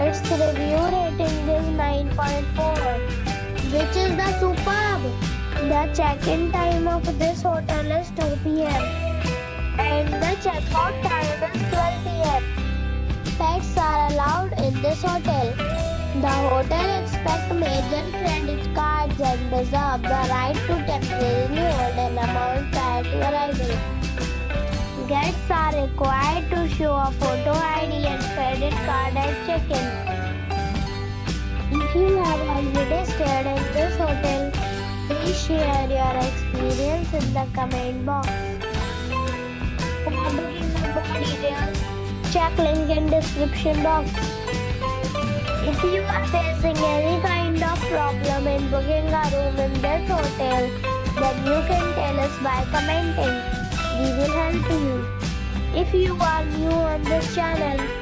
Its review rating is 9.4, which is the superb. The check-in time of this hotel is 2 p.m. and the check-out time is 12 p.m. Pets are allowed in this hotel. The hotel expects major credit cards and reserve the right to temporarily hold an amount prior to arrival. Guests are required to show a photo credit card at check-in. If you have already stayed at this hotel, please share your experience in the comment box. For booking details, check link in description box. If you are facing any kind of problem in booking a room in this hotel, then you can tell us by commenting. We will help you. If you are new on this channel